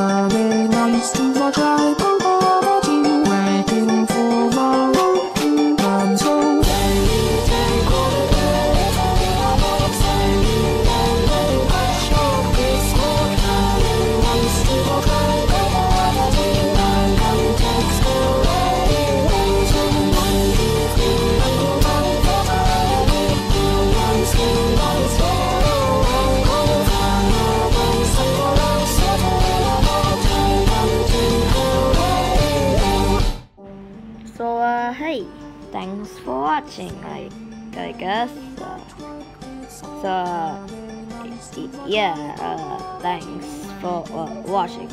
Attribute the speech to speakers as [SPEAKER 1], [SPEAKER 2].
[SPEAKER 1] I nights, to are dry, hey, thanks for watching. I, I guess. Uh, so, yeah. Uh, thanks for uh, watching.